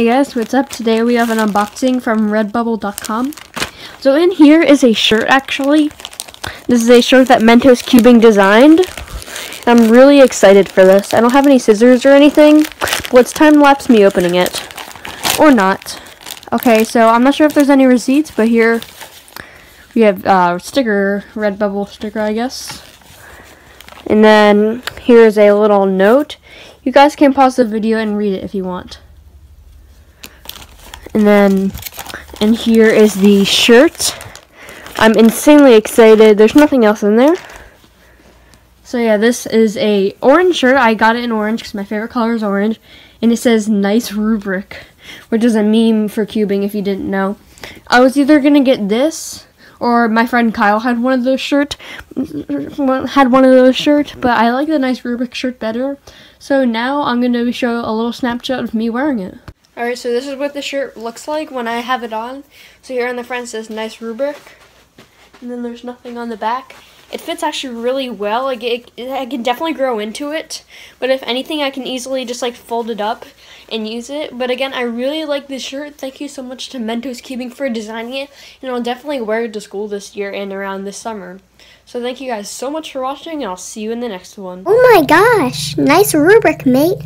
Hey guys, what's up? Today we have an unboxing from redbubble.com. So in here is a shirt actually. This is a shirt that Mentos Cubing designed. I'm really excited for this. I don't have any scissors or anything. But let's time lapse me opening it. Or not. Okay, so I'm not sure if there's any receipts, but here we have uh, sticker, Redbubble sticker, I guess. And then here's a little note. You guys can pause the video and read it if you want. And then, and here is the shirt. I'm insanely excited. There's nothing else in there. So yeah, this is a orange shirt. I got it in orange because my favorite color is orange. And it says nice rubric, which is a meme for cubing if you didn't know. I was either going to get this or my friend Kyle had one of those shirt had one of those shirt, but I like the nice rubric shirt better. So now I'm going to show a little snapshot of me wearing it. Alright, so this is what the shirt looks like when I have it on. So here on the front says nice rubric. And then there's nothing on the back. It fits actually really well. Like it, it, I can definitely grow into it. But if anything, I can easily just like fold it up and use it. But again, I really like this shirt. Thank you so much to Mentos Cubing for designing it. And I'll definitely wear it to school this year and around this summer. So thank you guys so much for watching, and I'll see you in the next one. Oh my gosh, nice rubric, mate.